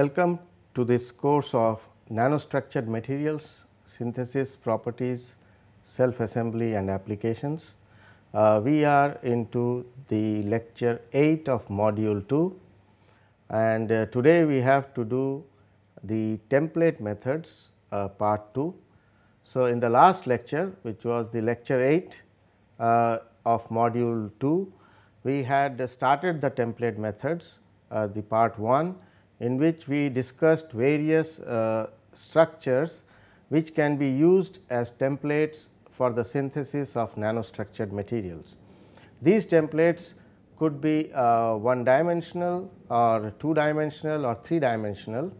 Welcome to this course of nanostructured materials, synthesis, properties, self assembly and applications. Uh, we are into the lecture 8 of module 2 and uh, today we have to do the template methods uh, part 2. So, in the last lecture which was the lecture 8 uh, of module 2, we had started the template methods uh, the part 1 in which we discussed various uh, structures which can be used as templates for the synthesis of nanostructured materials. These templates could be uh, one dimensional or two dimensional or three dimensional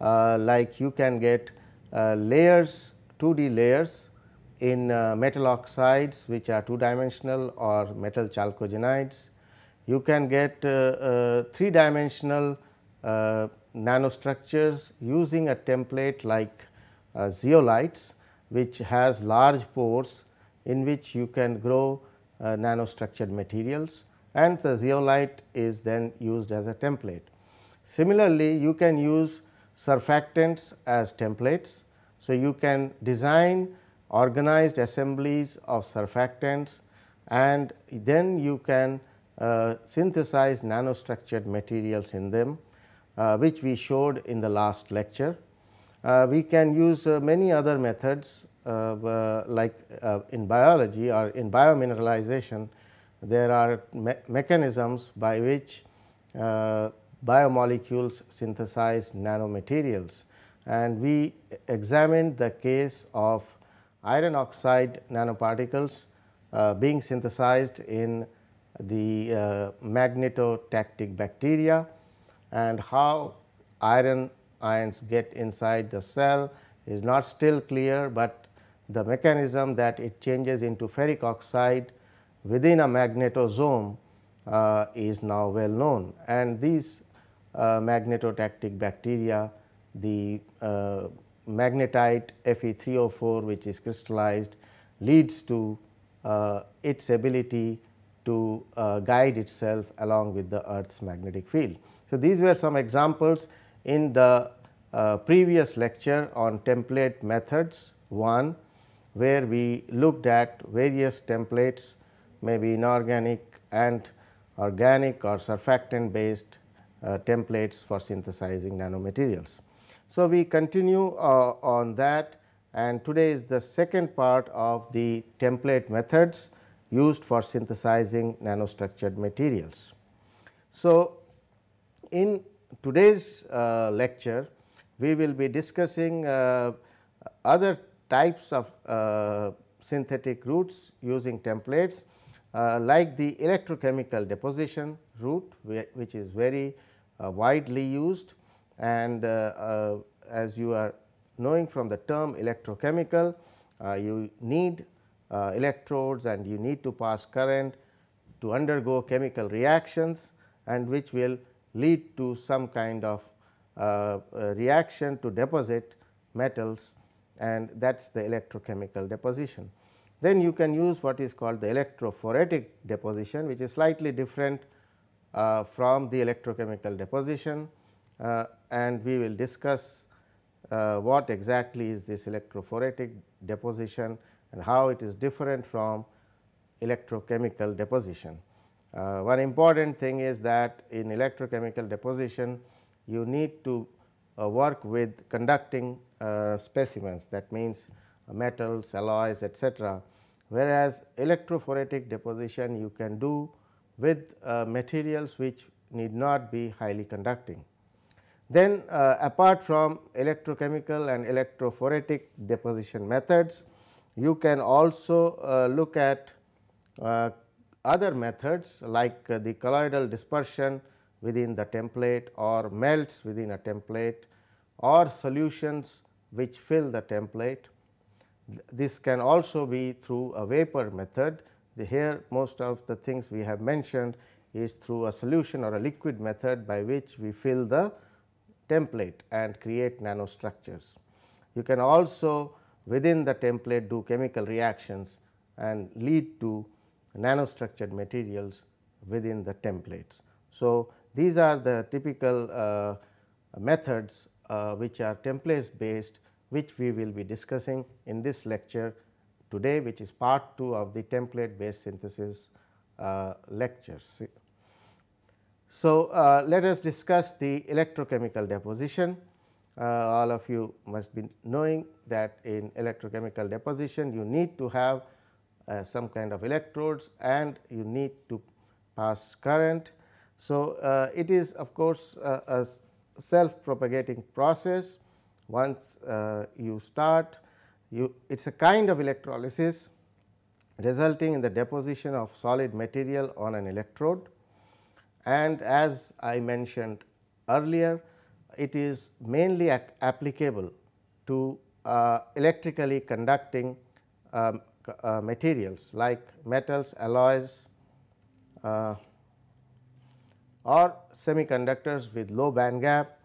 uh, like you can get uh, layers 2D layers in uh, metal oxides which are two dimensional or metal chalcogenides. You can get uh, three dimensional uh, nanostructures using a template like uh, zeolites which has large pores in which you can grow uh, nanostructured materials and the zeolite is then used as a template. Similarly, you can use surfactants as templates. So, you can design organized assemblies of surfactants and then you can uh, synthesize nanostructured materials in them which we showed in the last lecture. Uh, we can use uh, many other methods uh, like uh, in biology or in biomineralization there are me mechanisms by which biomolecules synthesize nanomaterials and we examined the case of iron oxide nanoparticles being synthesized in the magnetotactic bacteria and how iron ions get inside the cell is not still clear, but the mechanism that it changes into ferric oxide within a magnetosome uh, is now well known and these uh, magnetotactic bacteria the uh, magnetite Fe3O4 which is crystallized leads to uh, its ability to uh, guide itself along with the earth's magnetic field. So, these were some examples in the uh, previous lecture on template methods 1 where we looked at various templates may be inorganic and organic or surfactant based uh, templates for synthesizing nanomaterials. So, we continue uh, on that and today is the second part of the template methods used for synthesizing nanostructured materials. So, in today's uh, lecture, we will be discussing uh, other types of uh, synthetic routes using templates uh, like the electrochemical deposition route which is very uh, widely used. And uh, as you are knowing from the term electrochemical you need electrodes and you need to pass current to undergo chemical reactions and which will lead to some kind of uh, uh, reaction to deposit metals and that is the electrochemical deposition. Then you can use what is called the electrophoretic deposition which is slightly different uh, from the electrochemical deposition uh, and we will discuss uh, what exactly is this electrophoretic deposition and how it is different from electrochemical deposition. Uh, one important thing is that in electrochemical deposition you need to uh, work with conducting uh, specimens that means metals, alloys etcetera, whereas electrophoretic deposition you can do with uh, materials which need not be highly conducting. Then uh, apart from electrochemical and electrophoretic deposition methods, you can also uh, look at other methods like uh, the colloidal dispersion within the template or melts within a template or solutions which fill the template. This can also be through a vapor method. The here most of the things we have mentioned is through a solution or a liquid method by which we fill the template and create nanostructures. You can also within the template do chemical reactions and lead to nanostructured materials within the templates. So, these are the typical uh, methods uh, which are templates based which we will be discussing in this lecture today which is part 2 of the template based synthesis uh, lectures. So, uh, let us discuss the electrochemical deposition. Uh, all of you must be knowing that in electrochemical deposition you need to have uh, some kind of electrodes and you need to pass current. So, uh, it is of course, a self propagating process once uh, you start you it is a kind of electrolysis resulting in the deposition of solid material on an electrode and as I mentioned earlier it is mainly applicable to uh, electrically conducting um, uh, materials like metals, alloys uh, or semiconductors with low band gap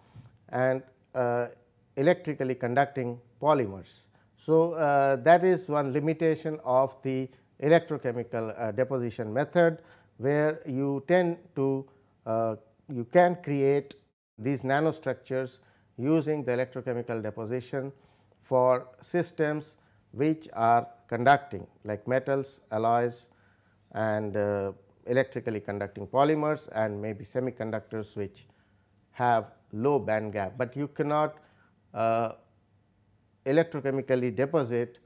and uh, electrically conducting polymers. So, uh, that is one limitation of the electrochemical uh, deposition method where you tend to you can create these nanostructures using the electrochemical deposition for systems which are conducting like metals, alloys and uh, electrically conducting polymers and maybe semiconductors which have low band gap, but you cannot uh, electrochemically deposit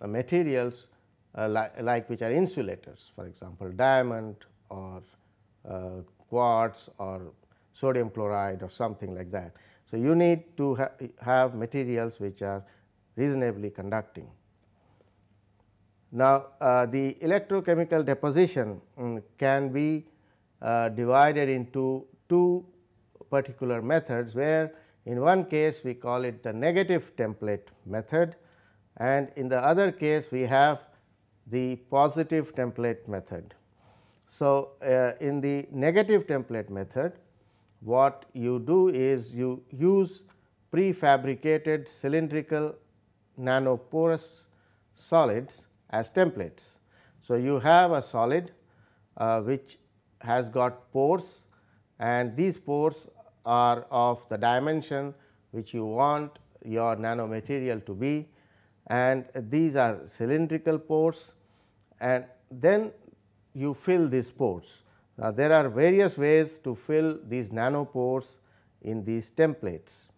uh, materials uh, li like which are insulators for example, diamond or uh, quartz or sodium chloride or something like that. So, you need to ha have materials which are reasonably conducting. Now, uh, the electrochemical deposition um, can be uh, divided into two particular methods, where in one case we call it the negative template method and in the other case we have the positive template method. So, uh, in the negative template method what you do is you use prefabricated cylindrical nanoporous solids as templates. So, you have a solid uh, which has got pores and these pores are of the dimension which you want your nanomaterial to be and these are cylindrical pores and then you fill these pores. Now, there are various ways to fill these nanopores in these templates,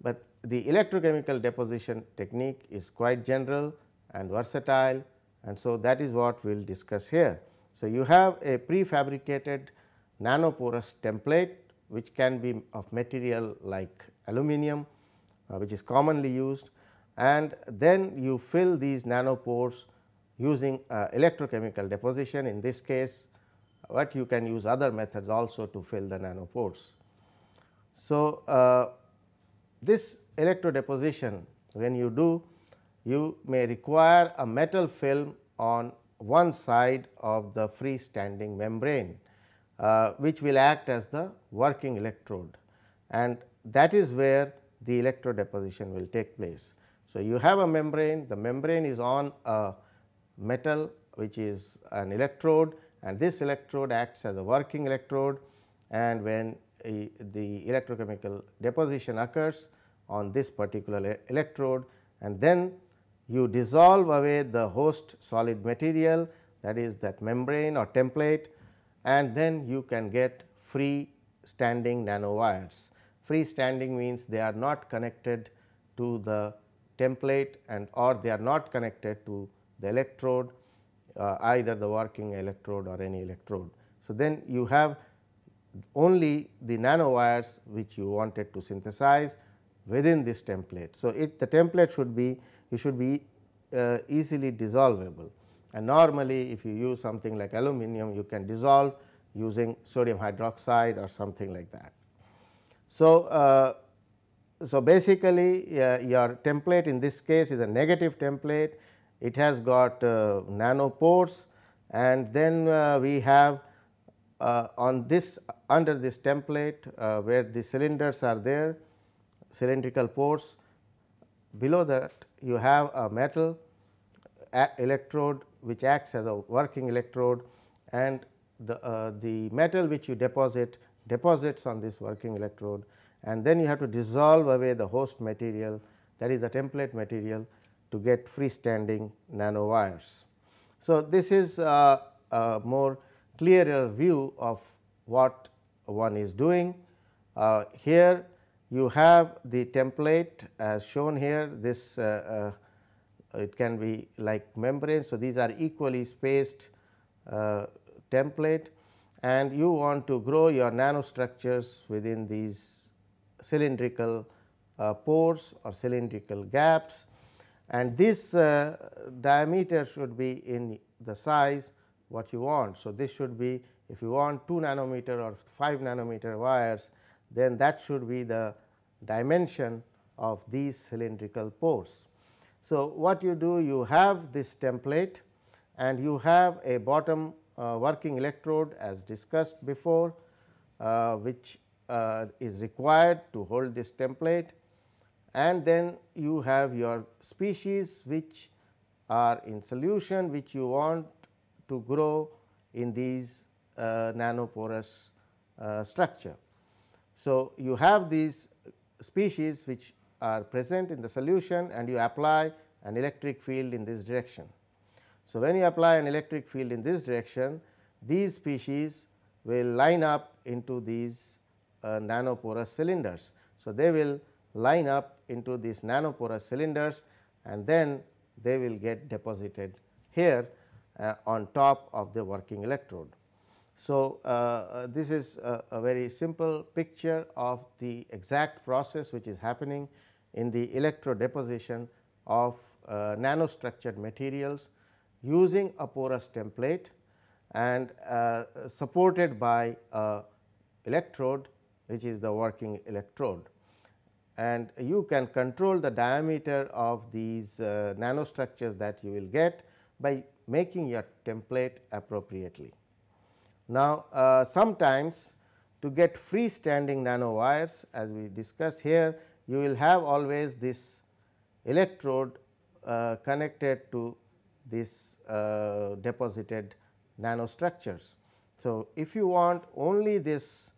but the electrochemical deposition technique is quite general and versatile and so that is what we will discuss here. So, you have a prefabricated nanoporous template which can be of material like aluminum uh, which is commonly used and then you fill these nanopores using uh, electrochemical deposition in this case but you can use other methods also to fill the nanopores. So, uh, this electrodeposition when you do you may require a metal film on one side of the freestanding membrane, uh, which will act as the working electrode and that is where the electrodeposition will take place. So, you have a membrane, the membrane is on a metal which is an electrode and this electrode acts as a working electrode and when a, the electrochemical deposition occurs on this particular electrode and then you dissolve away the host solid material that is that membrane or template and then you can get free standing nanowires. Free standing means they are not connected to the template and or they are not connected to the electrode uh, either the working electrode or any electrode. So, then you have only the nanowires which you wanted to synthesize within this template. So, it the template should be you should be uh, easily dissolvable. And normally if you use something like aluminum you can dissolve using sodium hydroxide or something like that. So, uh, so basically uh, your template in this case is a negative template. It has got uh, nanopores and then uh, we have uh, on this under this template uh, where the cylinders are there cylindrical pores below that you have a metal electrode which acts as a working electrode and the, uh, the metal which you deposit deposits on this working electrode and then you have to dissolve away the host material that is the template material to get freestanding nanowires. So, this is a, a more clearer view of what one is doing. Uh, here you have the template as shown here this uh, uh, it can be like membranes. So, these are equally spaced uh, template and you want to grow your nanostructures within these cylindrical uh, pores or cylindrical gaps and this uh, diameter should be in the size what you want. So, this should be if you want 2 nanometer or 5 nanometer wires then that should be the dimension of these cylindrical pores. So, what you do you have this template and you have a bottom uh, working electrode as discussed before uh, which uh, is required to hold this template and then you have your species which are in solution which you want to grow in these uh, nanoporous uh, structure. So, you have these species which are present in the solution and you apply an electric field in this direction. So, when you apply an electric field in this direction these species will line up into these uh, nanoporous cylinders. So, they will line up into these nanoporous cylinders and then they will get deposited here uh, on top of the working electrode. So, uh, uh, this is a, a, very simple picture of the exact process which is happening in the electrode deposition of uh, nanostructured materials using a porous template and uh, supported by a electrode which is the working electrode. And you can control the diameter of these uh, nanostructures that you will get by making your template appropriately. Now, uh, sometimes to get freestanding nanowires as we discussed here, you will have always this electrode uh, connected to this uh, deposited nanostructures. So, if you want only this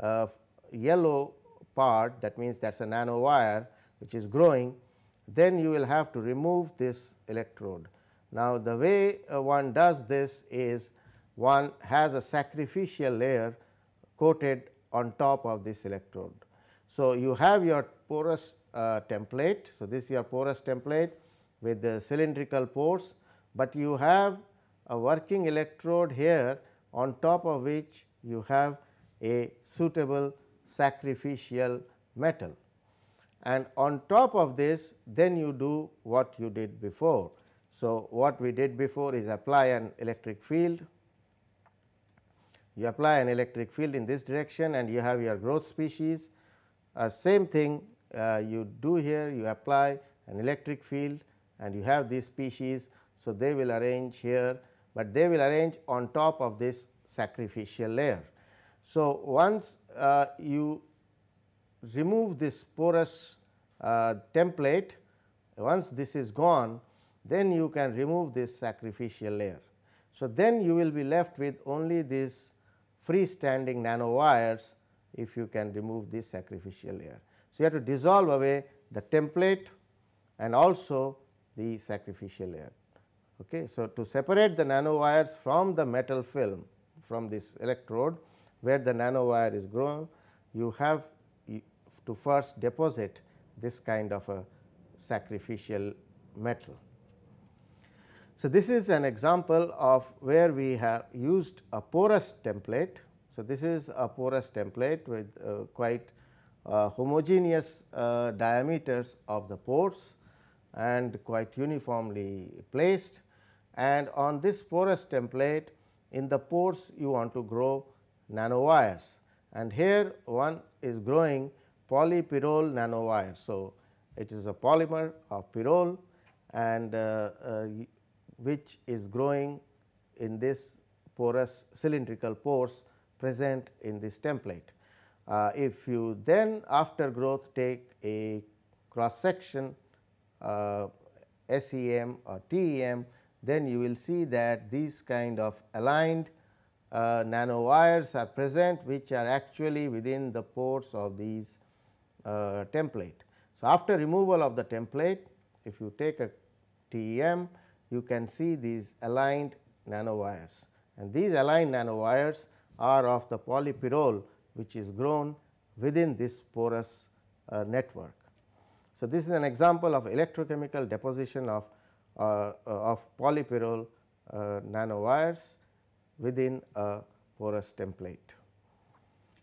uh, yellow part that means that is a nanowire which is growing, then you will have to remove this electrode. Now, the way uh, one does this is one has a sacrificial layer coated on top of this electrode. So, you have your porous uh, template. So, this is your porous template with the cylindrical pores, but you have a working electrode here on top of which you have a suitable sacrificial metal. And on top of this then you do what you did before. So, what we did before is apply an electric field you apply an electric field in this direction and you have your growth species. Uh, same thing uh, you do here you apply an electric field and you have these species. So, they will arrange here, but they will arrange on top of this sacrificial layer. So, once uh, you remove this porous uh, template, once this is gone, then you can remove this sacrificial layer. So, then you will be left with only this freestanding nanowires if you can remove this sacrificial layer. So, you have to dissolve away the template and also the sacrificial layer. Okay. So, to separate the nanowires from the metal film from this electrode where the nanowire is grown, you have to first deposit this kind of a sacrificial metal. So, this is an example of where we have used a porous template. So, this is a porous template with uh, quite uh, homogeneous uh, diameters of the pores and quite uniformly placed and on this porous template in the pores you want to grow nanowires and here one is growing polypyrrole nanowire. So, it is a polymer of pyrrole and uh, uh, which is growing in this porous cylindrical pores present in this template. Uh, if you then after growth take a cross section uh, SEM or TEM, then you will see that these kind of aligned uh, nanowires are present which are actually within the pores of these uh, template. So, after removal of the template if you take a TEM you can see these aligned nanowires and these aligned nanowires are of the polypyrrole which is grown within this porous uh, network. So, this is an example of electrochemical deposition of, uh, uh of polypyrrole uh, nanowires within a porous template.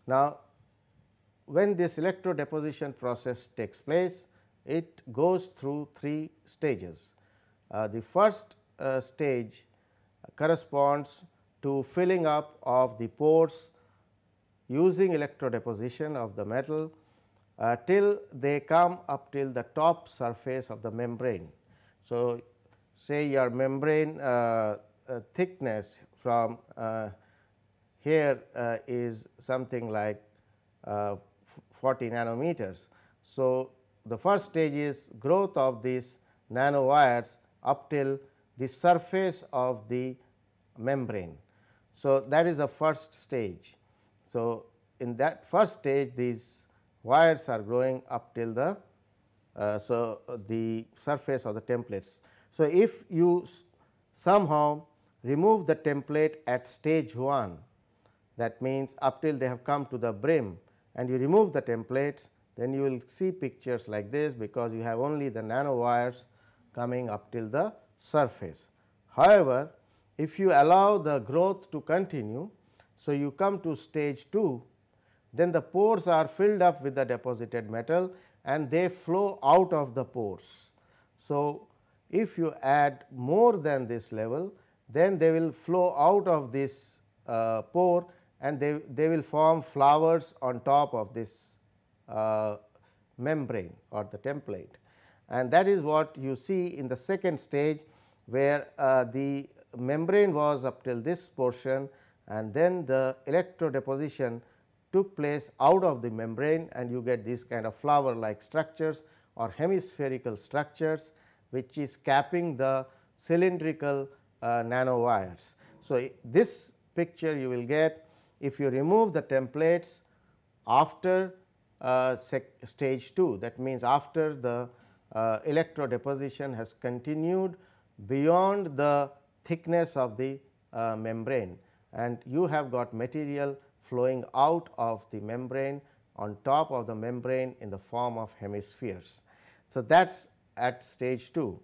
Now, when this electrodeposition process takes place, it goes through three stages. Uh, the first uh, stage corresponds to filling up of the pores using electrodeposition of the metal uh, till they come up till the top surface of the membrane. So, say your membrane uh, uh, thickness from uh, here is something like uh, 40 nanometers. So, the first stage is growth of these nanowires up till the surface of the membrane. So, that is the first stage. So, in that first stage these wires are growing up till the uh, so the surface of the templates. So, if you somehow remove the template at stage 1 that means up till they have come to the brim and you remove the templates then you will see pictures like this because you have only the nanowires coming up till the surface. However, if you allow the growth to continue, so you come to stage 2, then the pores are filled up with the deposited metal and they flow out of the pores. So, if you add more than this level, then they will flow out of this uh, pore and they, they will form flowers on top of this uh, membrane or the template. And that is what you see in the second stage where uh, the membrane was up till this portion and then the electrodeposition took place out of the membrane and you get these kind of flower like structures or hemispherical structures which is capping the cylindrical uh, nanowires. So, this picture you will get if you remove the templates after uh, stage 2 that means after the uh, electrodeposition has continued beyond the thickness of the uh, membrane and you have got material flowing out of the membrane on top of the membrane in the form of hemispheres. So, that is at stage 2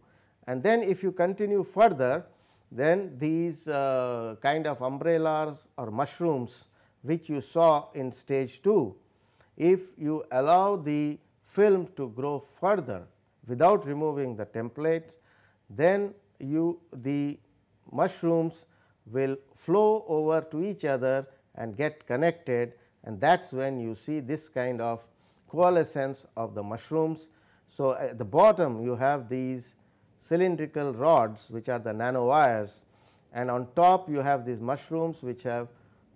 and then if you continue further then these uh, kind of umbrellas or mushrooms which you saw in stage 2, if you allow the film to grow further without removing the templates, then you the mushrooms will flow over to each other and get connected and that is when you see this kind of coalescence of the mushrooms. So, at the bottom you have these cylindrical rods which are the nanowires and on top you have these mushrooms which have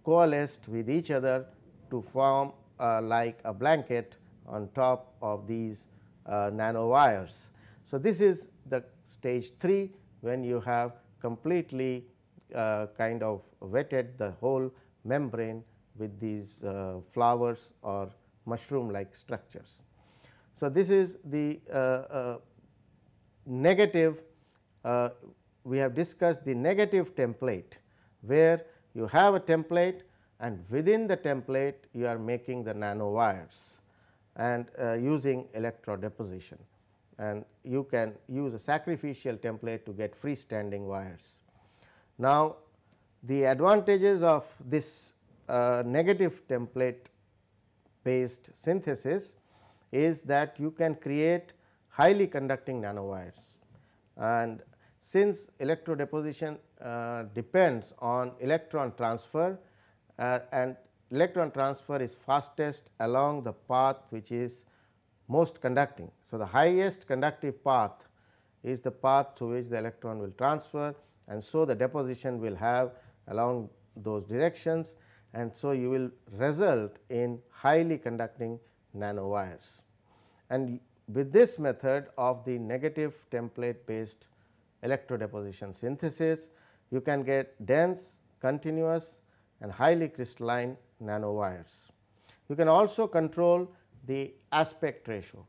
coalesced with each other to form uh, like a blanket on top of these uh, nanowires. So, this is the stage 3 when you have completely uh, kind of wetted the whole membrane with these uh, flowers or mushroom like structures. So, this is the uh, uh, negative uh, we have discussed the negative template where you have a template and within the template you are making the nanowires and uh, using electrodeposition and you can use a sacrificial template to get freestanding wires. Now, the advantages of this uh, negative template based synthesis is that you can create highly conducting nanowires and since electrodeposition uh, depends on electron transfer uh, and electron transfer is fastest along the path which is most conducting. So, the highest conductive path is the path through which the electron will transfer and so the deposition will have along those directions and so you will result in highly conducting nanowires. And with this method of the negative template based electrodeposition synthesis, you can get dense, continuous and highly crystalline nanowires. You can also control the aspect ratio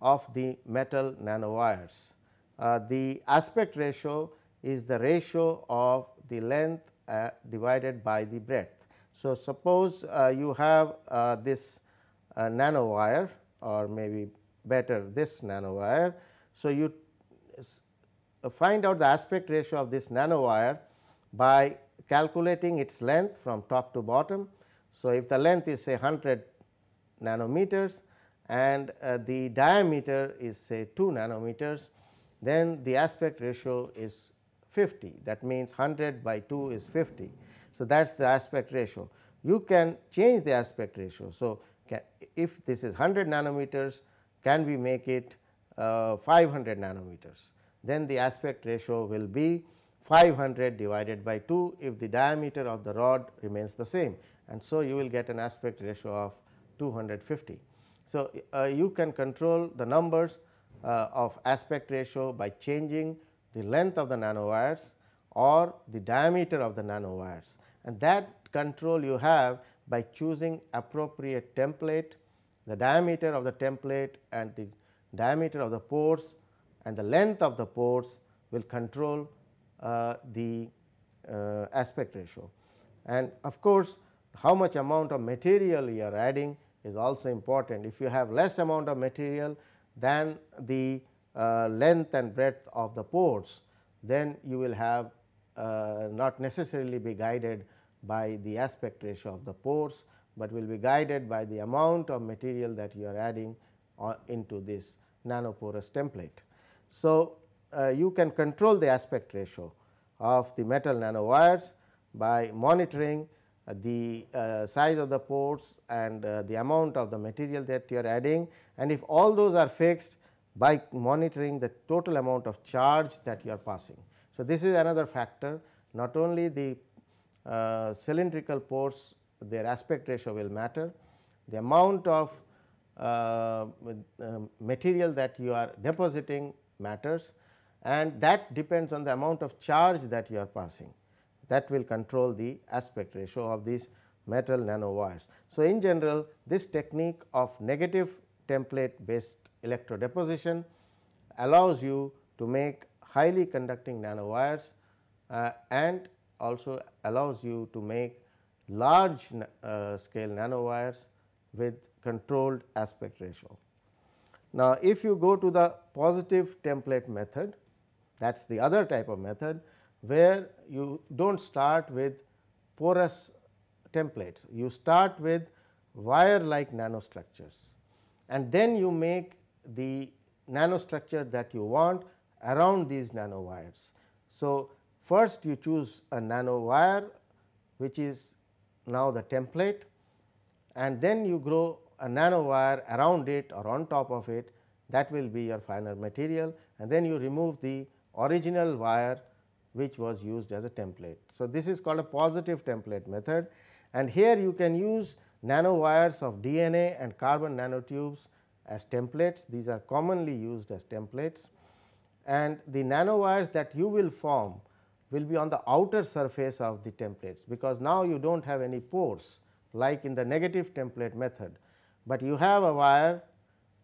of the metal nanowires. Uh, the aspect ratio is the ratio of the length uh, divided by the breadth. So, suppose uh, you have uh, this uh, nanowire or maybe better this nanowire. So, you find out the aspect ratio of this nanowire by calculating its length from top to bottom. So, if the length is say 100 nanometers and uh, the diameter is say 2 nanometers, then the aspect ratio is 50 that means 100 by 2 is 50. So, that is the aspect ratio. You can change the aspect ratio. So, if this is 100 nanometers can we make it uh, 500 nanometers then the aspect ratio will be 500 divided by 2 if the diameter of the rod remains the same and so you will get an aspect ratio of 250. So, uh, you can control the numbers uh, of aspect ratio by changing the length of the nanowires or the diameter of the nanowires and that control you have by choosing appropriate template, the diameter of the template and the diameter of the pores and the length of the pores will control uh, the uh, aspect ratio. And of course, how much amount of material you are adding is also important. If you have less amount of material than the uh, length and breadth of the pores, then you will have uh, not necessarily be guided by the aspect ratio of the pores, but will be guided by the amount of material that you are adding into this nanoporous template. So, uh, you can control the aspect ratio of the metal nanowires by monitoring the uh, size of the pores and uh, the amount of the material that you are adding. And if all those are fixed by monitoring the total amount of charge that you are passing. So, this is another factor. Not only the uh, cylindrical pores their aspect ratio will matter, the amount of uh, uh, material that you are depositing matters. And that depends on the amount of charge that you are passing that will control the aspect ratio of these metal nanowires. So, in general this technique of negative template based electrodeposition allows you to make highly conducting nanowires uh, and also allows you to make large uh, scale nanowires with controlled aspect ratio. Now, if you go to the positive template method that is the other type of method where you do not start with porous templates, you start with wire like nanostructures. And then you make the nanostructure that you want around these nanowires. So, first you choose a nanowire which is now the template and then you grow a nanowire around it or on top of it. That will be your final material. And then you remove the original wire which was used as a template. So, this is called a positive template method and here you can use nanowires of DNA and carbon nanotubes as templates. These are commonly used as templates and the nanowires that you will form will be on the outer surface of the templates, because now you do not have any pores like in the negative template method, but you have a wire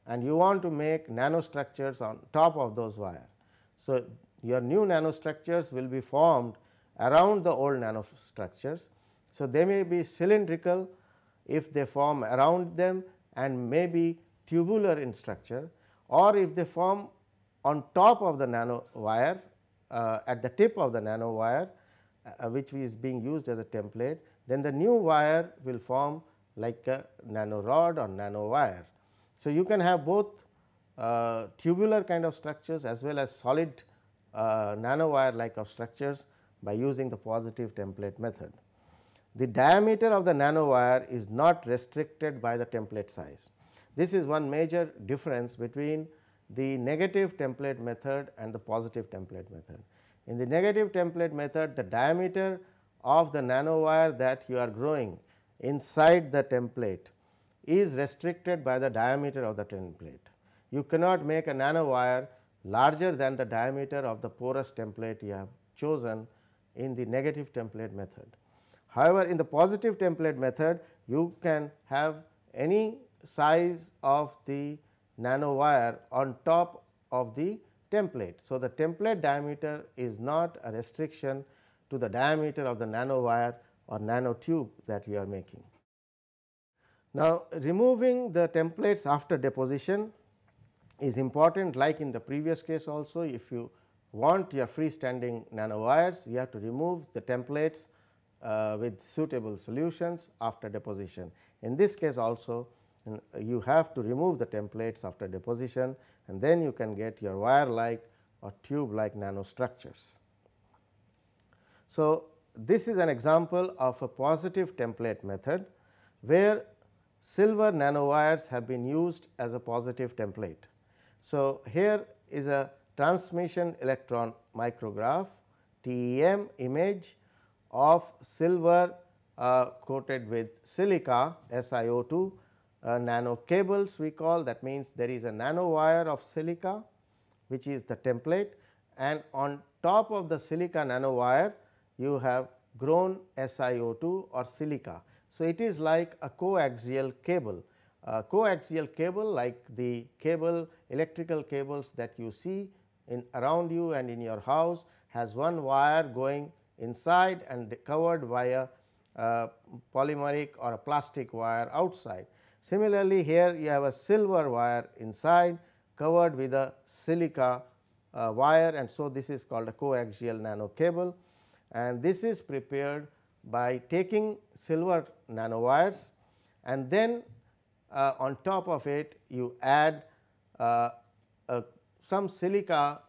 and you want to make nanostructures on top of those wire. So, your new nanostructures will be formed around the old nanostructures. So, they may be cylindrical if they form around them and may be tubular in structure or if they form on top of the nano wire uh, at the tip of the nano wire uh, which is being used as a template, then the new wire will form like a nano rod or nano wire. So, you can have both uh, tubular kind of structures as well as solid uh, nanowire like of structures by using the positive template method. The diameter of the nanowire is not restricted by the template size. This is one major difference between the negative template method and the positive template method. In the negative template method, the diameter of the nanowire that you are growing inside the template is restricted by the diameter of the template. You cannot make a nanowire larger than the diameter of the porous template you have chosen in the negative template method. However, in the positive template method you can have any size of the nanowire on top of the template. So, the template diameter is not a restriction to the diameter of the nanowire or nanotube that you are making. Now, removing the templates after deposition is important like in the previous case also if you want your freestanding nanowires you have to remove the templates uh, with suitable solutions after deposition. In this case also you have to remove the templates after deposition and then you can get your wire like or tube like nanostructures. So, this is an example of a positive template method where silver nanowires have been used as a positive template. So, here is a transmission electron micrograph TEM image of silver uh, coated with silica SiO2 uh, nano cables we call. That means there is a nano wire of silica which is the template. And on top of the silica nanowire you have grown SiO2 or silica. So, it is like a coaxial cable, a coaxial cable like the cable electrical cables that you see in around you and in your house has one wire going inside and covered by a uh, polymeric or a plastic wire outside. Similarly, here you have a silver wire inside covered with a silica uh, wire and so this is called a coaxial nano cable and this is prepared by taking silver nanowires and then uh, on top of it you add uh, some silica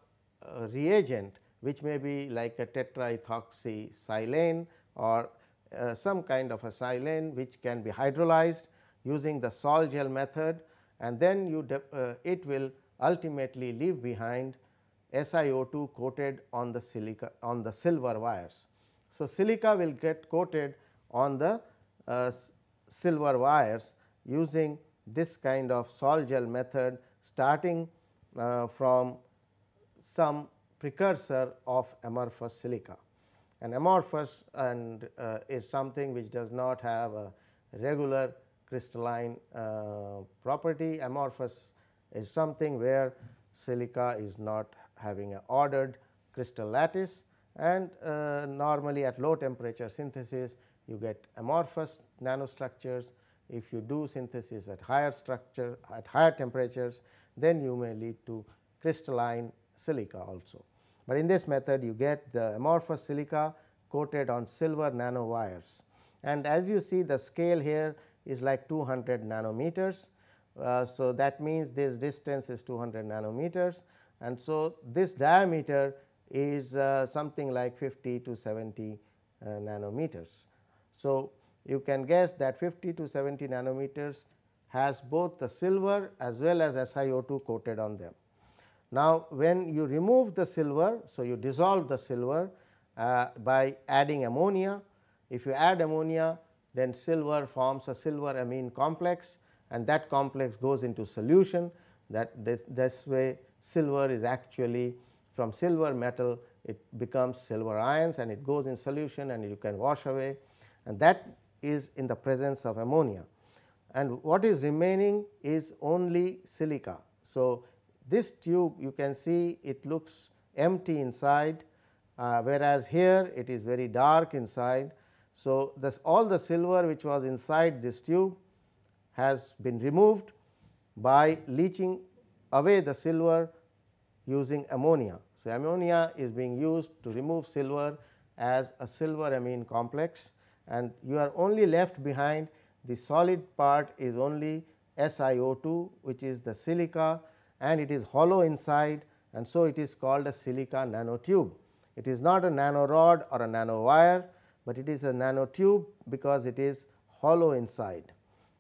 uh, reagent which may be like a tetraethoxy silane or uh, some kind of a silane which can be hydrolyzed using the sol gel method and then you uh, it will ultimately leave behind SiO2 coated on the silica on the silver wires. So, silica will get coated on the silver wires using this kind of sol gel method starting uh, from some precursor of amorphous silica. And amorphous and uh, is something which does not have a regular crystalline uh, property. Amorphous is something where silica is not having an ordered crystal lattice and uh, normally at low temperature synthesis you get amorphous nanostructures. If you do synthesis at higher structure at higher temperatures then you may lead to crystalline silica also. But in this method you get the amorphous silica coated on silver nanowires and as you see the scale here is like 200 nanometers. Uh, so, that means this distance is 200 nanometers and so this diameter is uh, something like 50 to 70 uh, nanometers. So, you can guess that 50 to 70 nanometers has both the silver as well as SiO2 coated on them. Now, when you remove the silver, so you dissolve the silver uh, by adding ammonia. If you add ammonia, then silver forms a silver ammine complex and that complex goes into solution that this, this way silver is actually from silver metal it becomes silver ions and it goes in solution and you can wash away and that is in the presence of ammonia and what is remaining is only silica. So, this tube you can see it looks empty inside uh, whereas here it is very dark inside so, this all the silver which was inside this tube has been removed by leaching away the silver using ammonia. So, ammonia is being used to remove silver as a silver ammine complex and you are only left behind the solid part is only SiO2 which is the silica and it is hollow inside and so it is called a silica nanotube. It is not a nanorod or a nanowire but it is a nanotube because it is hollow inside.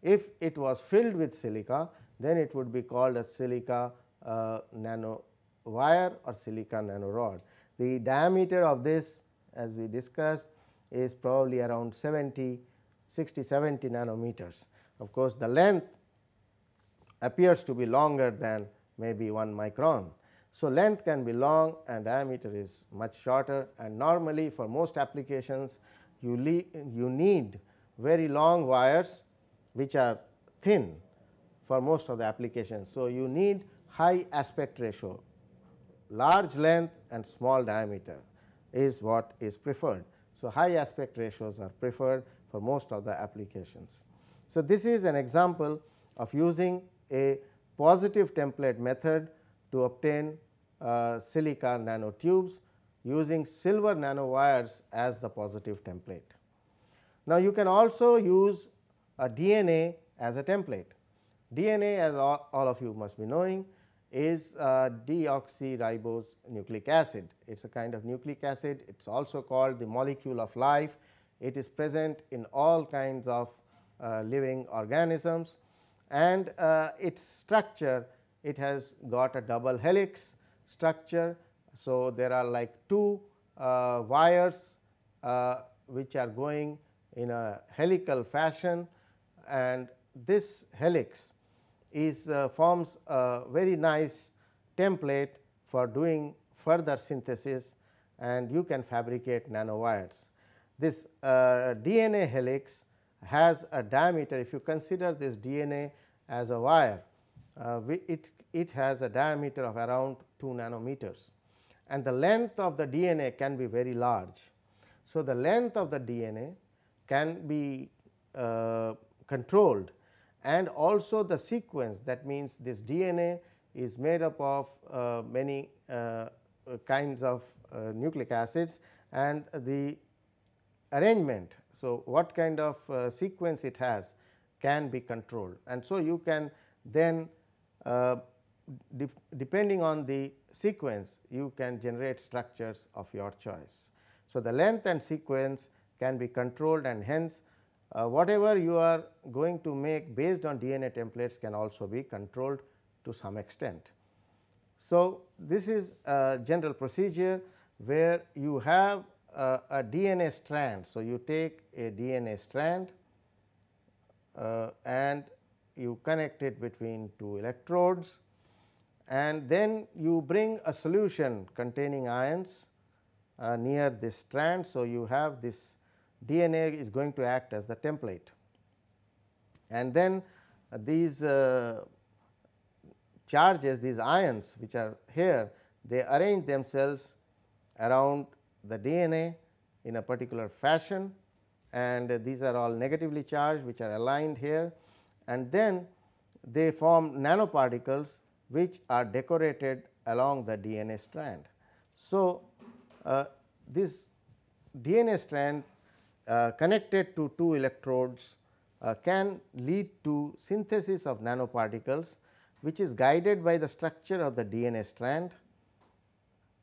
If it was filled with silica then it would be called a silica uh, nano wire or silica nanorod. The diameter of this as we discussed is probably around 70 60 70 nanometers. Of course, the length appears to be longer than maybe 1 micron. So, length can be long and diameter is much shorter and normally for most applications you, you need very long wires which are thin for most of the applications. So, you need high aspect ratio, large length and small diameter is what is preferred. So, high aspect ratios are preferred for most of the applications. So, this is an example of using a positive template method to obtain uh, silica nanotubes using silver nanowires as the positive template. Now, you can also use a DNA as a template. DNA as all, all of you must be knowing is deoxyribose nucleic acid. It is a kind of nucleic acid, it is also called the molecule of life. It is present in all kinds of uh, living organisms and uh, its structure it has got a double helix structure. So, there are like two uh, wires uh, which are going in a helical fashion and this helix is uh, forms a very nice template for doing further synthesis and you can fabricate nanowires. This uh, DNA helix has a diameter if you consider this DNA as a wire uh, we, it, it has a diameter of around 2 nanometers and the length of the DNA can be very large. So, the length of the DNA can be uh, controlled and also the sequence that means this DNA is made up of uh, many uh, kinds of uh, nucleic acids and the arrangement. So, what kind of uh, sequence it has can be controlled and so you can then uh, de depending on the sequence you can generate structures of your choice. So, the length and sequence can be controlled and hence uh, whatever you are going to make based on DNA templates can also be controlled to some extent. So, this is a general procedure where you have uh, a DNA strand. So, you take a DNA strand uh, and you connect it between two electrodes and then you bring a solution containing ions uh, near this strand. So, you have this DNA is going to act as the template. And then uh, these uh, charges these ions which are here they arrange themselves around the DNA in a particular fashion. And these are all negatively charged which are aligned here. And then they form nanoparticles which are decorated along the DNA strand. So, uh, this DNA strand connected to two electrodes uh, can lead to synthesis of nanoparticles which is guided by the structure of the DNA strand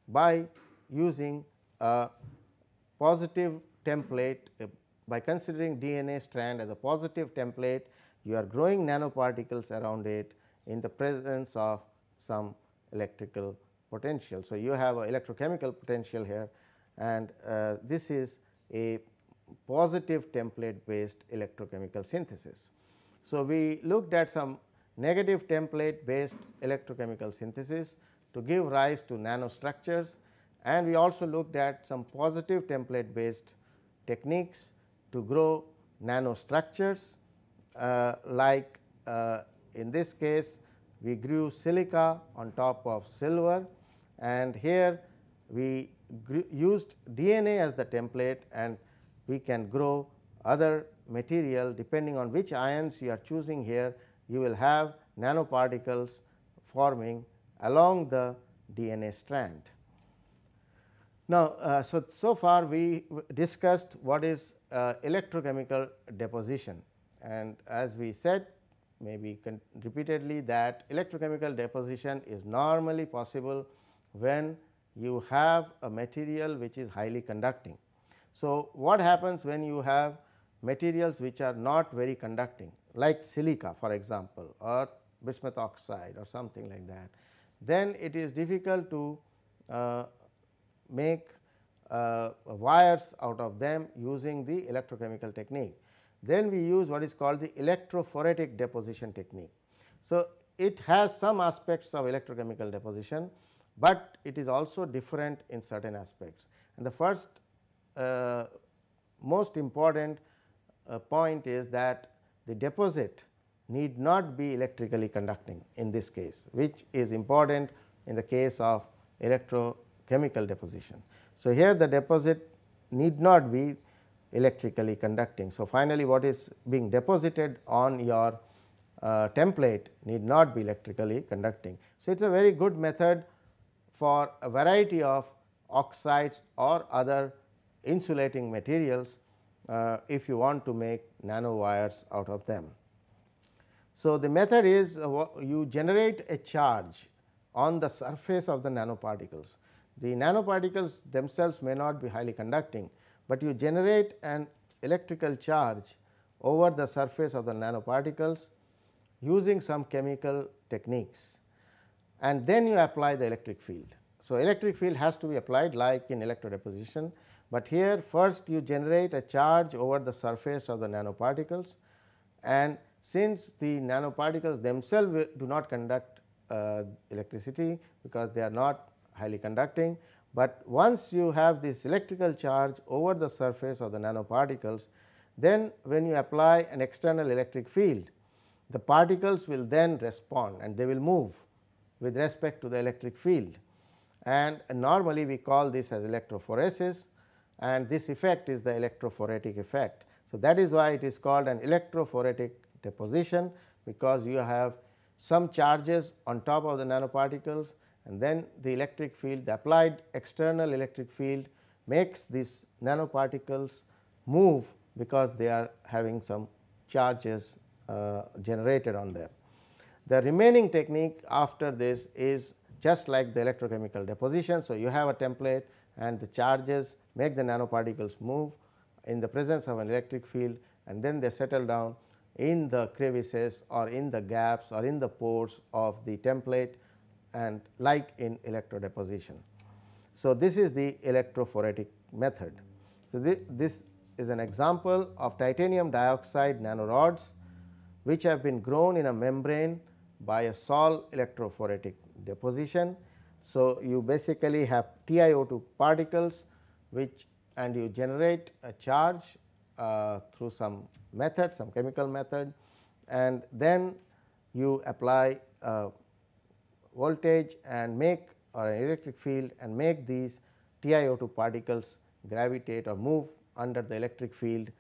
by using a positive template uh, by considering DNA strand as a positive template you are growing nanoparticles around it in the presence of some electrical potential. So, you have a electrochemical potential here and uh, this is a positive template based electrochemical synthesis. So, we looked at some negative template based electrochemical synthesis to give rise to nanostructures and we also looked at some positive template based techniques to grow nanostructures uh, like uh, in this case we grew silica on top of silver and here we used DNA as the template and we can grow other material depending on which ions you are choosing here you will have nanoparticles forming along the DNA strand. Now, uh, so, so far we discussed what is uh, electrochemical deposition and as we said maybe repeatedly that electrochemical deposition is normally possible when you have a material which is highly conducting. So, what happens when you have materials which are not very conducting like silica for example or bismuth oxide or something like that, then it is difficult to uh, make uh, wires out of them using the electrochemical technique. Then we use what is called the electrophoretic deposition technique. So, it has some aspects of electrochemical deposition, but it is also different in certain aspects. And the first most important uh, point is that the deposit need not be electrically conducting in this case, which is important in the case of electrochemical deposition. So, here the deposit need not be electrically conducting. So, finally, what is being deposited on your uh, template need not be electrically conducting. So, it is a very good method for a variety of oxides or other insulating materials uh, if you want to make nanowires out of them. So, the method is uh, you generate a charge on the surface of the nanoparticles. The nanoparticles themselves may not be highly conducting, but you generate an electrical charge over the surface of the nanoparticles using some chemical techniques and then you apply the electric field. So, electric field has to be applied like in electrodeposition, but here first you generate a charge over the surface of the nanoparticles and since the nanoparticles themselves do not conduct uh, electricity because they are not highly conducting, but once you have this electrical charge over the surface of the nanoparticles, then when you apply an external electric field, the particles will then respond and they will move with respect to the electric field. And normally we call this as electrophoresis and this effect is the electrophoretic effect. So, that is why it is called an electrophoretic deposition because you have some charges on top of the nanoparticles and then the electric field the applied external electric field makes these nanoparticles move because they are having some charges uh, generated on them. The remaining technique after this is just like the electrochemical deposition. So, you have a template and the charges make the nanoparticles move in the presence of an electric field and then they settle down in the crevices or in the gaps or in the pores of the template and like in electrodeposition. So, this is the electrophoretic method. So, this, this is an example of titanium dioxide nanorods which have been grown in a membrane by a Sol electrophoretic deposition. So, you basically have TiO2 particles which and you generate a charge uh, through some method, some chemical method and then you apply voltage and make or an electric field and make these TiO2 particles gravitate or move under the electric field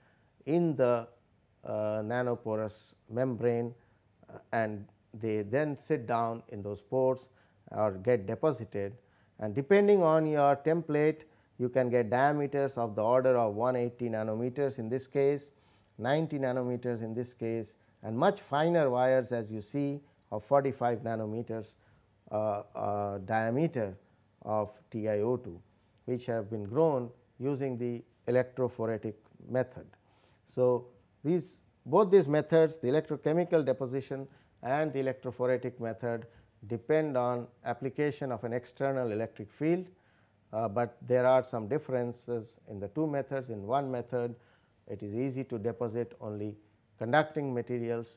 in the uh, nanoporous membrane uh, and they then sit down in those pores or get deposited. And depending on your template you can get diameters of the order of 180 nanometers in this case, 90 nanometers in this case and much finer wires as you see of 45 nanometers uh, uh, diameter of TiO2 which have been grown using the electrophoretic method. So, these both these methods the electrochemical deposition and the electrophoretic method depend on application of an external electric field, uh, but there are some differences in the two methods. In one method it is easy to deposit only conducting materials,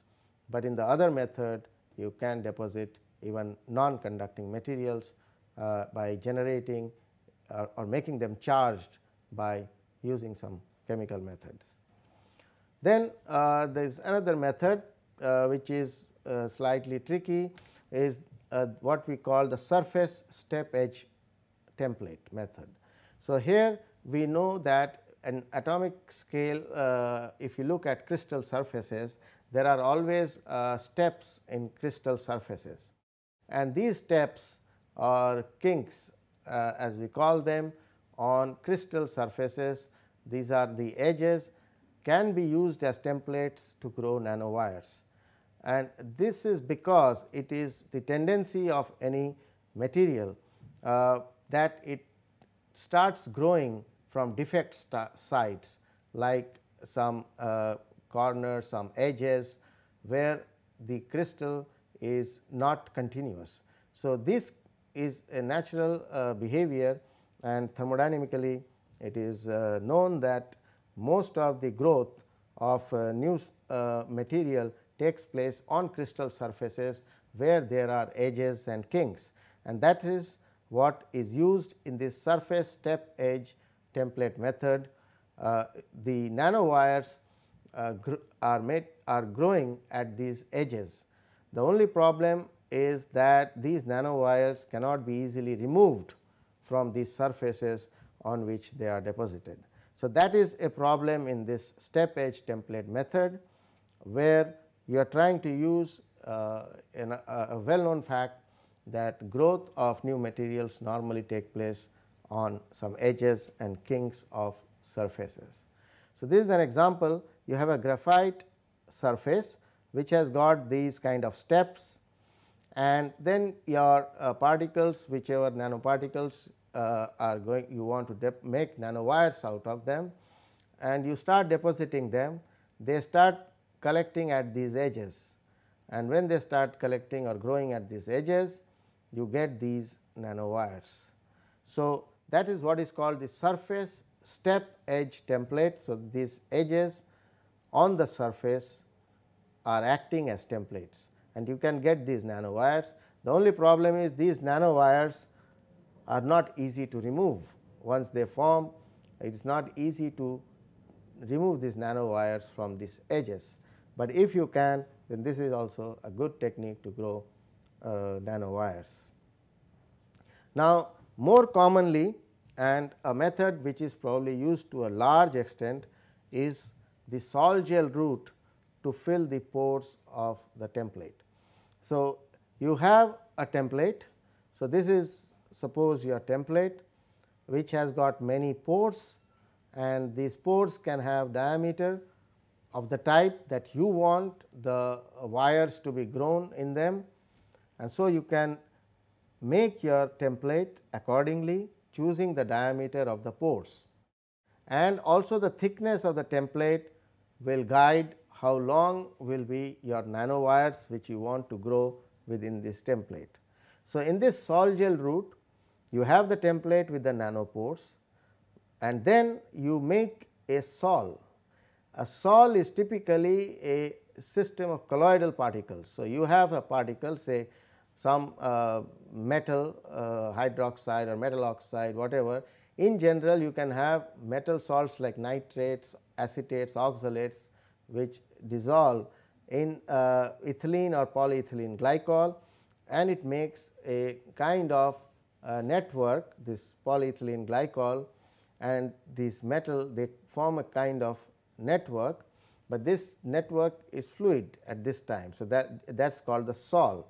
but in the other method you can deposit even non-conducting materials uh, by generating uh, or making them charged by using some chemical methods. Then uh, there is another method uh, which is slightly tricky is what we call the surface step edge template method. So, here we know that an atomic scale uh, if you look at crystal surfaces there are always uh, steps in crystal surfaces. And these steps are kinks uh, as we call them on crystal surfaces. These are the edges can be used as templates to grow nanowires. And this is because it is the tendency of any material. Uh, that it starts growing from defect sites like some uh, corners, some edges where the crystal is not continuous. So, this is a natural uh, behavior and thermodynamically it is uh, known that most of the growth of uh, new uh, material takes place on crystal surfaces where there are edges and kinks and that is what is used in this surface step edge template method. Uh, the nanowires uh, are made are growing at these edges. The only problem is that these nanowires cannot be easily removed from these surfaces on which they are deposited. So, that is a problem in this step edge template method, where you are trying to use uh, a, a well known fact that growth of new materials normally take place on some edges and kinks of surfaces. So, this is an example you have a graphite surface which has got these kind of steps and then your uh, particles whichever nanoparticles uh, are going you want to make nanowires out of them and you start depositing them they start collecting at these edges and when they start collecting or growing at these edges you get these nanowires. So, that is what is called the surface step edge template. So, these edges on the surface are acting as templates and you can get these nanowires. The only problem is these nanowires are not easy to remove. Once they form, it is not easy to remove these nanowires from these edges, but if you can then this is also a good technique to grow Uh, nanowires. Now, more commonly and a method which is probably used to a large extent is the sol gel route to fill the pores of the template. So, you have a template. So, this is suppose your template which has got many pores and these pores can have diameter of the type that you want the wires to be grown in them and so you can make your template accordingly choosing the diameter of the pores and also the thickness of the template will guide how long will be your nanowires which you want to grow within this template. So, in this sol gel route you have the template with the nanopores and then you make a sol. A sol is typically a system of colloidal particles. So, you have a particle say some uh, metal uh, hydroxide or metal oxide whatever. In general you can have metal salts like nitrates, acetates, oxalates which dissolve in uh, ethylene or polyethylene glycol and it makes a kind of uh, network this polyethylene glycol and this metal they form a kind of network, but this network is fluid at this time. So, that that is called the sol.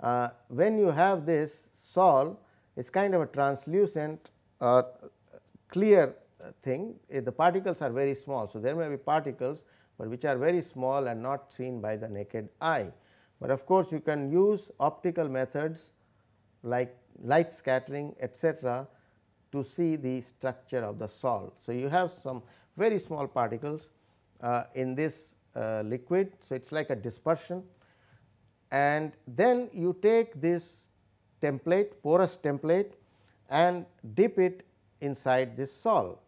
Uh, when you have this sol it is kind of a translucent or clear thing eh, the particles are very small. So, there may be particles, but which are very small and not seen by the naked eye. But of course, you can use optical methods like light scattering etcetera to see the structure of the sol. So, you have some very small particles uh, in this uh, liquid. So, it is like a dispersion and then you take this template porous template and dip it inside this sol.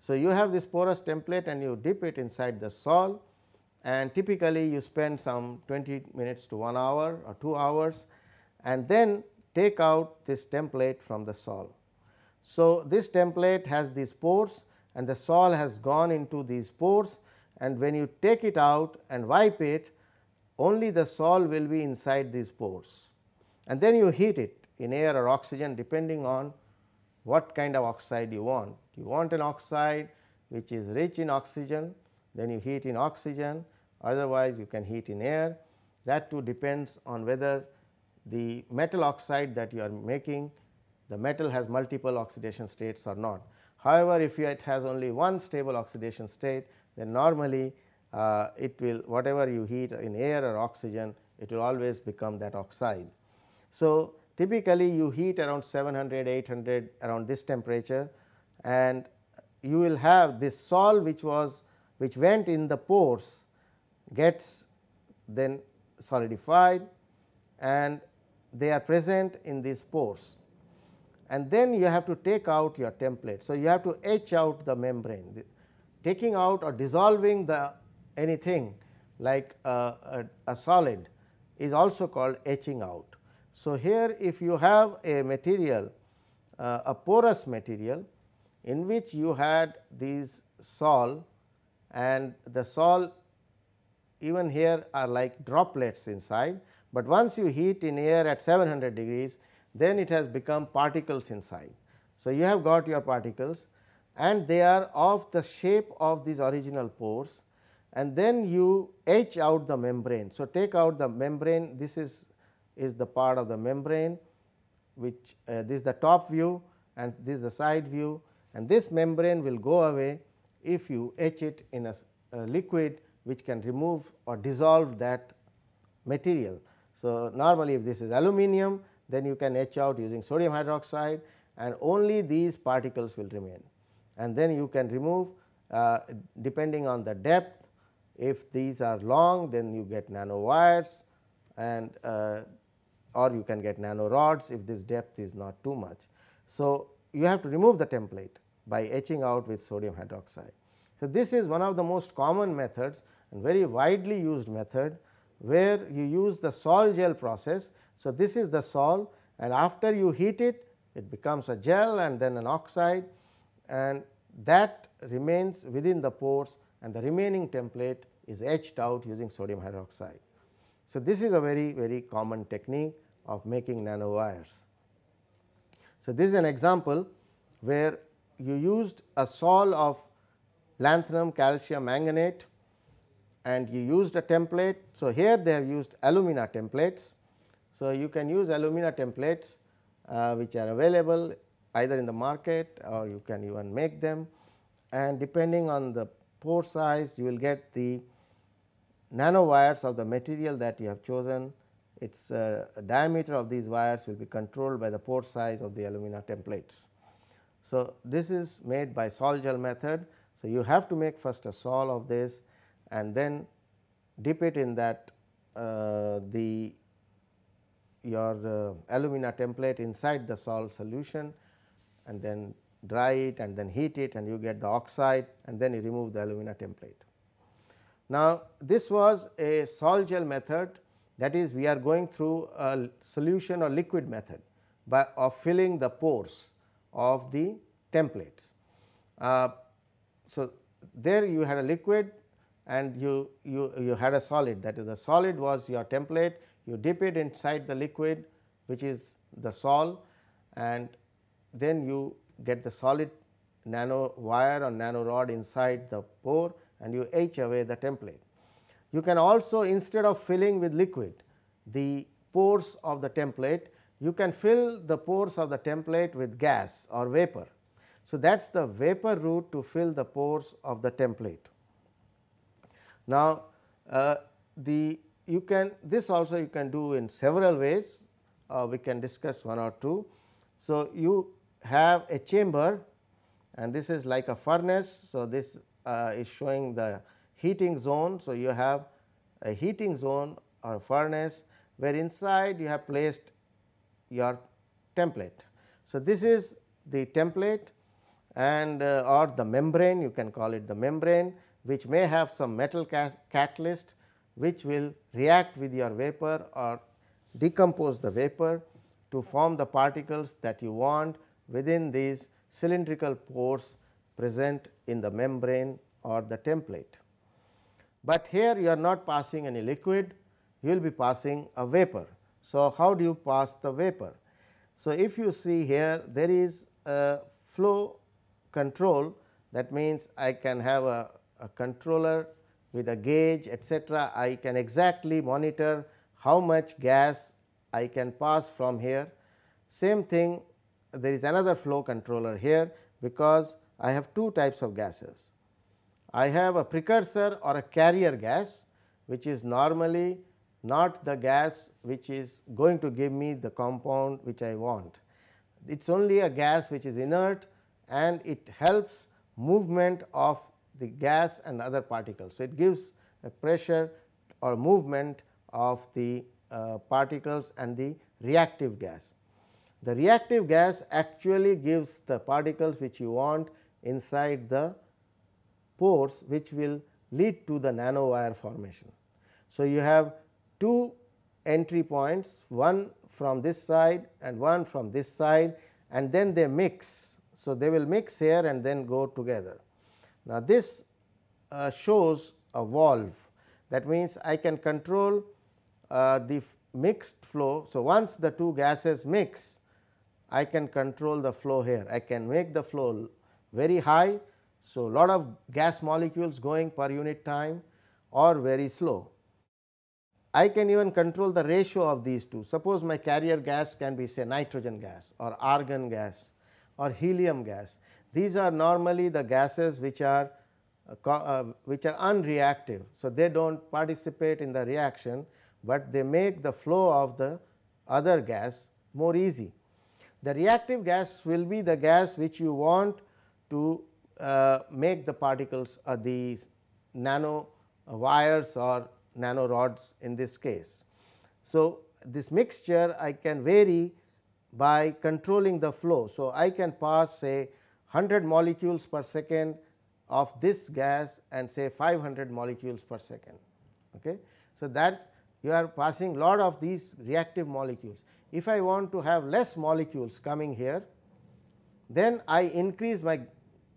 So, you have this porous template and you dip it inside the sol and typically you spend some 20 minutes to 1 hour or 2 hours and then take out this template from the sol. So, this template has these pores and the sol has gone into these pores and when you take it out and wipe it only the sol will be inside these pores and then you heat it in air or oxygen depending on what kind of oxide you want. You want an oxide which is rich in oxygen then you heat in oxygen otherwise you can heat in air that too depends on whether the metal oxide that you are making the metal has multiple oxidation states or not. However, if it has only one stable oxidation state then normally uh, it will whatever you heat in air or oxygen it will always become that oxide. So, typically you heat around 700 800 around this temperature and you will have this sol which was which went in the pores gets then solidified and they are present in these pores and then you have to take out your template. So, you have to etch out the membrane taking out or dissolving the anything like a, a, a solid is also called etching out. So, here if you have a material uh, a porous material in which you had these sol and the sol even here are like droplets inside, but once you heat in air at 700 degrees then it has become particles inside. So, you have got your particles and they are of the shape of these original pores and then you etch out the membrane. So, take out the membrane this is is the part of the membrane which uh, this is the top view and this is the side view and this membrane will go away if you etch it in a, liquid which can remove or dissolve that material. So, normally if this is aluminum then you can etch out using sodium hydroxide and only these particles will remain and then you can remove uh, depending on the depth if these are long then you get nano wires and uh, or you can get nano rods if this depth is not too much. So, you have to remove the template by etching out with sodium hydroxide. So, this is one of the most common methods and very widely used method where you use the sol gel process. So, this is the sol and after you heat it, it becomes a gel and then an oxide and that remains within the pores and the remaining template is etched out using sodium hydroxide. So, this is a very very common technique of making nanowires. So, this is an example where you used a sol of lanthanum calcium manganate and you used a template. So, here they have used alumina templates. So, you can use alumina templates uh, which are available either in the market or you can even make them and depending on the pore size you will get the nanowires of the material that you have chosen. Its uh, diameter of these wires will be controlled by the pore size of the alumina templates. So, this is made by sol gel method. So, you have to make first a sol of this and then dip it in that uh, the your uh, alumina template inside the sol solution and then dry it and then heat it and you get the oxide and then you remove the alumina template. Now, this was a sol gel method. That is we are going through a solution or liquid method by of filling the pores of the templates. Uh, so, there you had a liquid and you, you, you had a solid. That is the solid was your template. You dip it inside the liquid which is the sol and then you get the solid nano wire or nano rod inside the pore and you etch away the template. You can also instead of filling with liquid the pores of the template you can fill the pores of the template with gas or vapor. So, that is the vapor route to fill the pores of the template. Now, uh, the you can this also you can do in several ways uh, we can discuss one or two. So, you have a chamber and this is like a furnace. So, this uh, is showing the heating zone. So, you have a heating zone or furnace where inside you have placed your template. So, this is the template and uh, or the membrane you can call it the membrane which may have some metal catalyst which will react with your vapor or decompose the vapor to form the particles that you want within these cylindrical pores present in the membrane or the template. But here you are not passing any liquid, you will be passing a vapor. So, how do you pass the vapor? So, if you see here there is a flow control that means I can have a, a controller with a gauge etcetera. I can exactly monitor how much gas I can pass from here. Same thing there is another flow controller here because I have two types of gases. I have a precursor or a carrier gas which is normally not the gas which is going to give me the compound which I want. It is only a gas which is inert and it helps movement of the gas and other particles. So, it gives a pressure or movement of the uh, particles and the reactive gas. The reactive gas actually gives the particles which you want inside the pores which will lead to the nanowire formation. So, you have two entry points one from this side and one from this side and then they mix. So, they will mix here and then go together. Now, this uh, shows a valve. That means, I can control uh, the mixed flow. So, once the two gases mix, I can control the flow here. I can make the flow very high. So, lot of gas molecules going per unit time or very slow. I can even control the ratio of these two. Suppose my carrier gas can be say nitrogen gas or argon gas or helium gas. These are normally the gases which are uh, uh, which are unreactive. So, they do not participate in the reaction, but they make the flow of the other gas more easy. The reactive gas will be the gas which you want to uh, make the particles or the nano wires or nano rods in this case. So, this mixture I can vary by controlling the flow. So, I can pass say 100 molecules per second of this gas and say 500 molecules per second. Okay. So, that you are passing lot of these reactive molecules. If I want to have less molecules coming here, then I increase my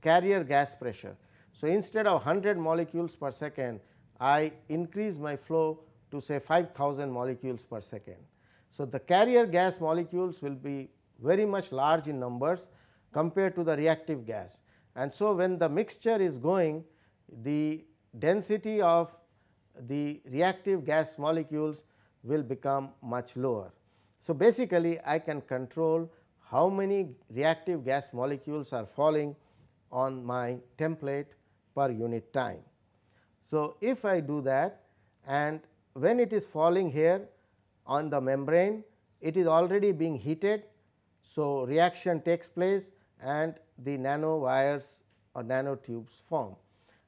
carrier gas pressure. So, instead of 100 molecules per second, I increase my flow to say 5000 molecules per second. So, the carrier gas molecules will be very much large in numbers compared to the reactive gas. And so, when the mixture is going the density of the reactive gas molecules will become much lower. So, basically I can control how many reactive gas molecules are falling on my template per unit time. So, if I do that and when it is falling here on the membrane, it is already being heated. So, reaction takes place and the nano wires or nanotubes form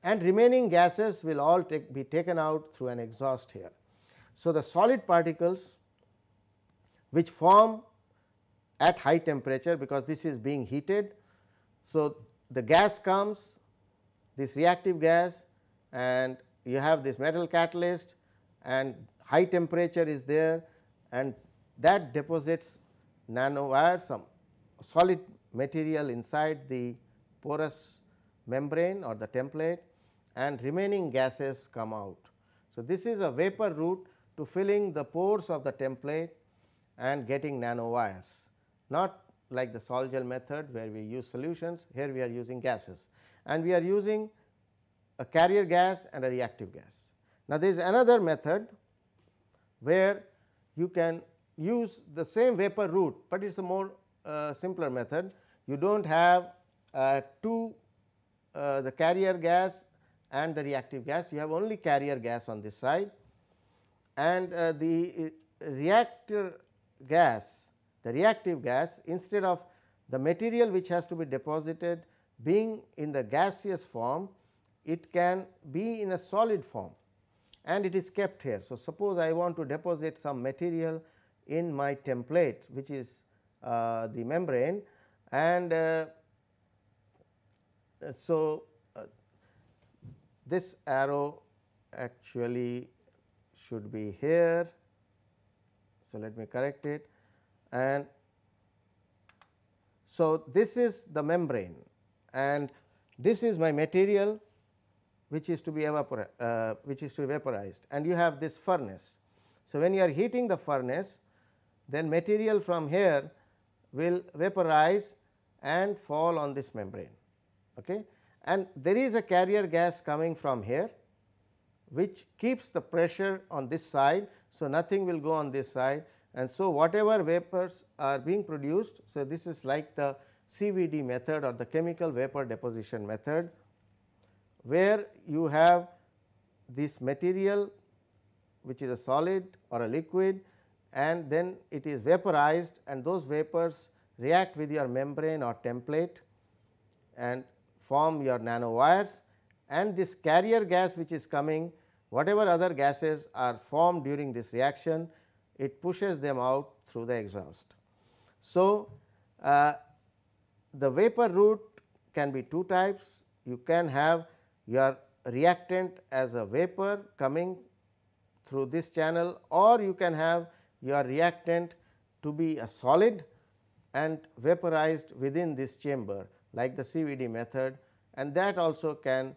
and remaining gases will all take, be taken out through an exhaust here. So, the solid particles which form at high temperature because this is being heated. So, the gas comes this reactive gas and you have this metal catalyst and high temperature is there and that deposits nanowires some solid material inside the porous membrane or the template and remaining gases come out. So, this is a vapor route to filling the pores of the template and getting nanowires, not like the sol gel method where we use solutions, here we are using gases and we are using a carrier gas and a reactive gas. Now, there is another method where you can use the same vapor route, but it is a more uh, simpler method. You do not have uh, two uh, the carrier gas and the reactive gas, you have only carrier gas on this side and uh, the uh, reactor gas, the reactive gas instead of the material which has to be deposited being in the gaseous form, it can be in a solid form and it is kept here. So, suppose I want to deposit some material in my template which is uh, the membrane and uh, so uh, this arrow actually should be here. So, let me correct it and so this is the membrane and this is my material which is to be evapor uh, which is to be vaporized and you have this furnace. So, when you are heating the furnace then material from here will vaporize and fall on this membrane. Okay. And there is a carrier gas coming from here which keeps the pressure on this side. So, nothing will go on this side and so whatever vapors are being produced. So, this is like the CVD method or the chemical vapor deposition method where you have this material which is a solid or a liquid and then it is vaporized and those vapors react with your membrane or template and form your nanowires and this carrier gas which is coming whatever other gases are formed during this reaction it pushes them out through the exhaust. So, uh, the vapor route can be two types you can have your reactant as a vapor coming through this channel or you can have your reactant to be a solid and vaporized within this chamber like the CVD method and that also can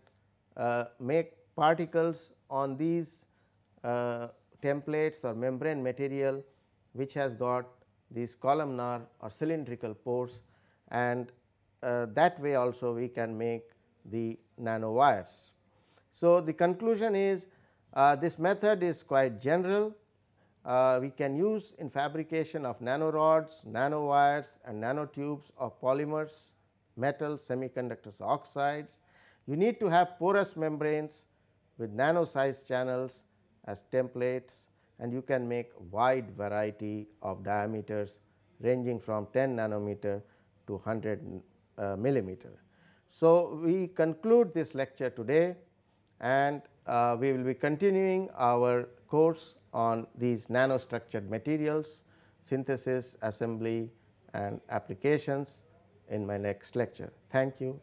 uh, make particles on these uh, templates or membrane material which has got these columnar or cylindrical pores and uh, that way also we can make the nanowires. So, the conclusion is uh, this method is quite general. Uh, we can use in fabrication of nanorods, nanowires and nanotubes of polymers, metals, semiconductors, oxides. You need to have porous membranes with nano size channels as templates and you can make wide variety of diameters ranging from 10 nanometer to 100 uh, millimeter. So, we conclude this lecture today and uh, we will be continuing our course on these nanostructured materials, synthesis, assembly and applications in my next lecture. Thank you.